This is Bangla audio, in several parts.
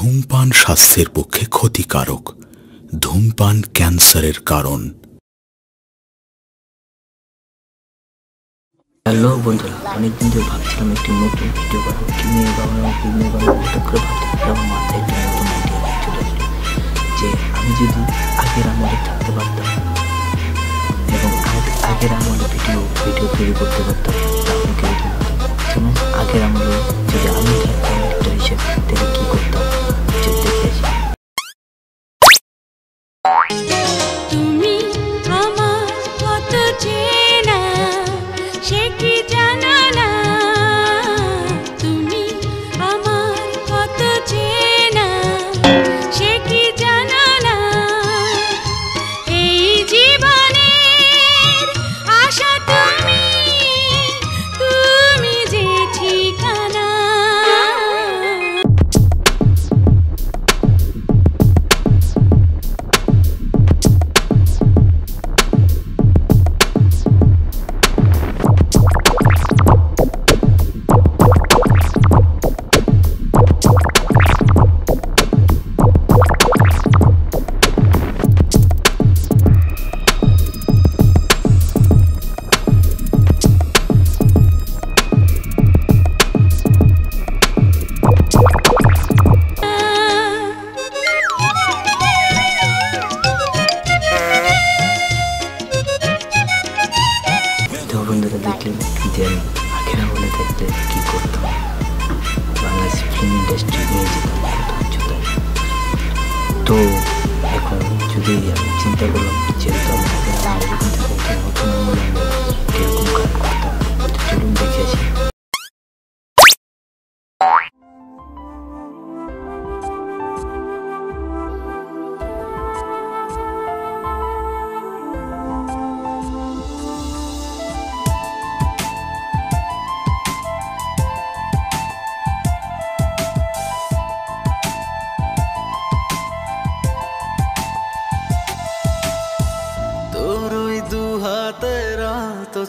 ধূমপান স্বাস্থ্যের পক্ষে ক্ষতিকারক। ধূমপান ক্যান্সারের কারণ। হ্যালো বন্ধুরা অনেকদিন ধরে ভাবছিলাম একটি নতুন ভিডিও বানাবো। কি নিয়ে বানাবো কি নিয়ে বানাবো, হঠাৎ করে ভাবতে আমার মাথায় একটা নতুন আইডিয়া চলে আসলো। যে আমি যদি আগের আমলে থাকতে পারতাম এবং আগের আমলে ভিডিও ভিডিও তৈরি করতে পারতাম, তাহলে হতো যেমন আগের আমলে যদি আমি থাকতাম একটা হিসেবে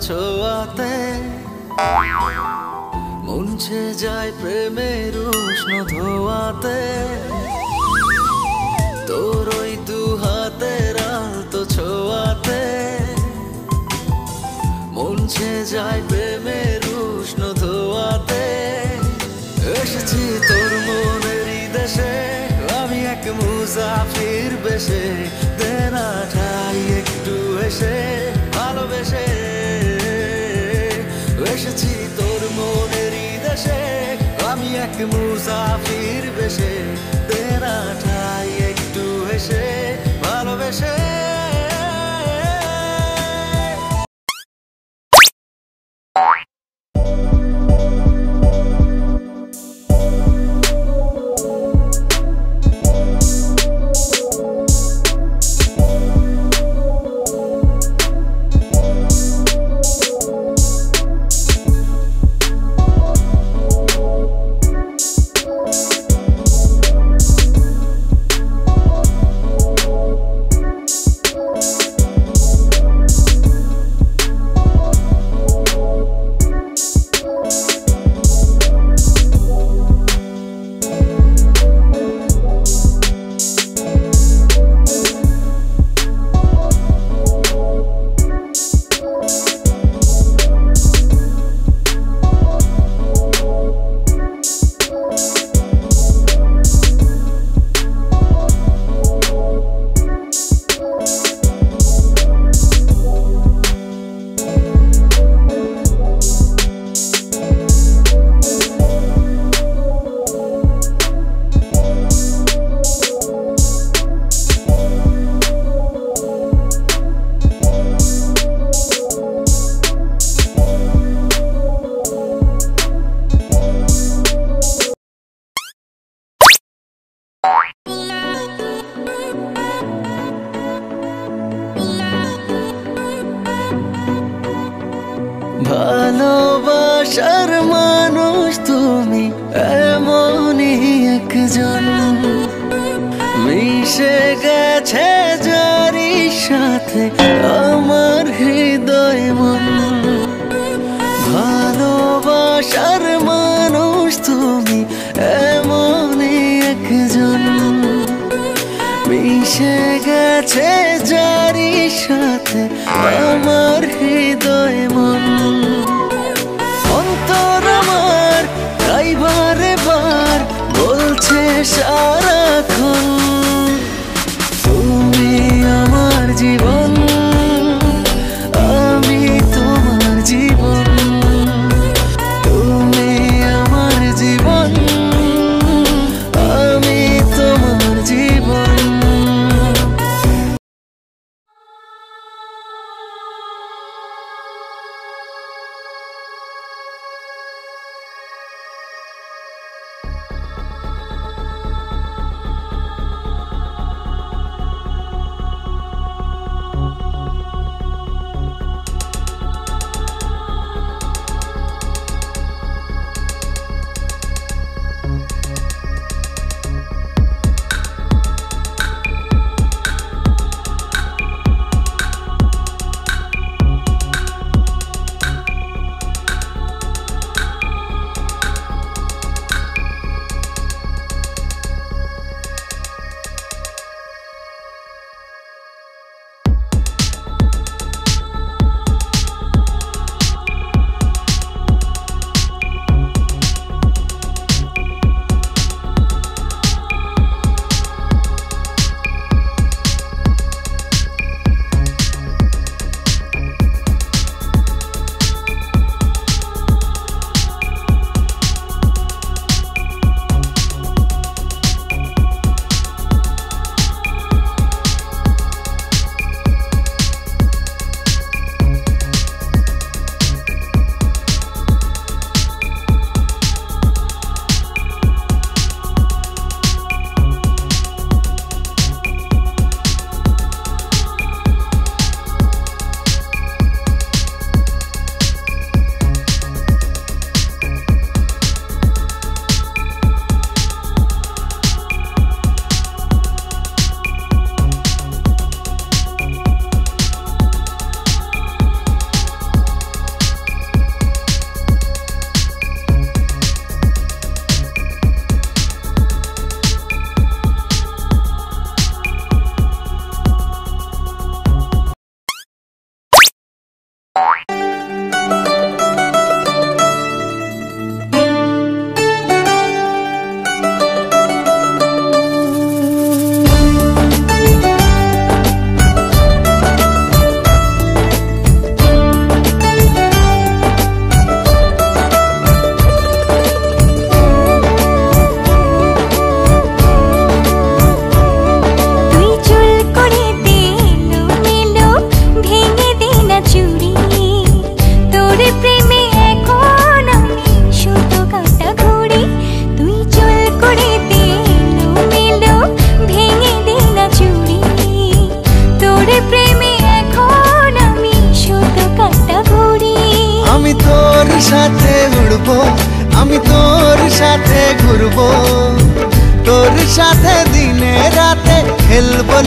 ছোঁয়াতে মুছে যায় প্রেমের উষ্ণ ধোয়াতে। তোর ওই দু হাতের তো ছোঁয়াতে মুছে যায় প্রেমের উষ্ণ ধোয়াতে। এসেছি তোর মনেরই দেশে, আমি এক মুসাফির বেশে। দেনা ঠাই একটু এসে আমি এক মুসাফির সাথে আমার হৃদয় মন। ভালোবাসার মানুষ তুমি, এমনই একজন। মিশে গেছে যারি সাথে আমার হৃদয় মন। অন্তর আমার বারে বলছে সারাক্ষণ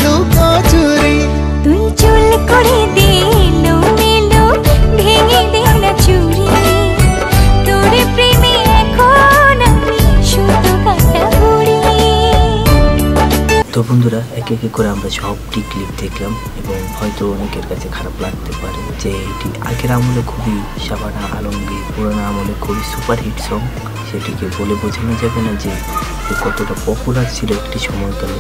লুকো চুরি তুই চুল করে দিলো মেলো ভেঙে দে না চুড়ি তোর প্রেমে এখন আমি শুধু কাটা ঘুরি তো বন্ধুরা একে একে করে আমরা সবটি ক্লিপ দেখলাম এবং হয়তো অনেকের কাছে খারাপ লাগতে পারে যে এটি আগের আমলে খুবই শাবানা আলমগীর পুরোনো আমলে খুবই সুপার হিট সং সেটিকে বলে বোঝানো যাবে না যে কতটা পপুলার ছিল একটি সময়কালে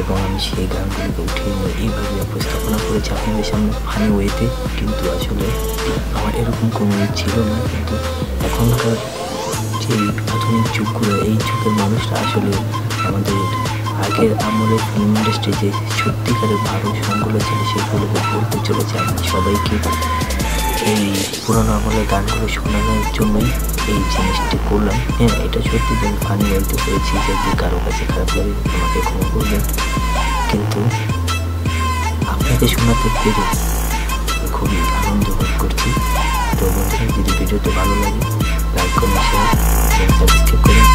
এবং আমি সেই গানগুলিকে উঠিয়ে নিয়ে এইভাবে উপস্থাপনা করেছি আপনাদের সামনে ফানি ওয়েতে কিন্তু আসলে আমার এরকম কোনো ইয়ে ছিল না। কিন্তু এখনকার যে আধুনিক যুগগুলো, এই যুগের মানুষরা আসলে আমাদের আগের আমলের ফিল্ম ইন্ডাস্ট্রি যে সত্যিকারের ভালো সংগুলো ছিল, সেগুলোকে বলতে চলেছে। আমি সবাইকে এই পুরোনো আমলের গানগুলো শোনানোর জন্যই এই জিনিসটি করলাম। হ্যাঁ এটা সত্যি যে আমি বলতে পেরেছি যদি কারও কাছে খারাপ লাগে আমাকে ক্ষমা করবেন। কিন্তু আপনাকে শোনাতে পেরে খুবই আনন্দ বোধ করছি। তো বন্ধুরা, যদি ভিডিওতে ভালো লাগে লাইক করুন শেয়ার সাবস্ক্রাইব করুন।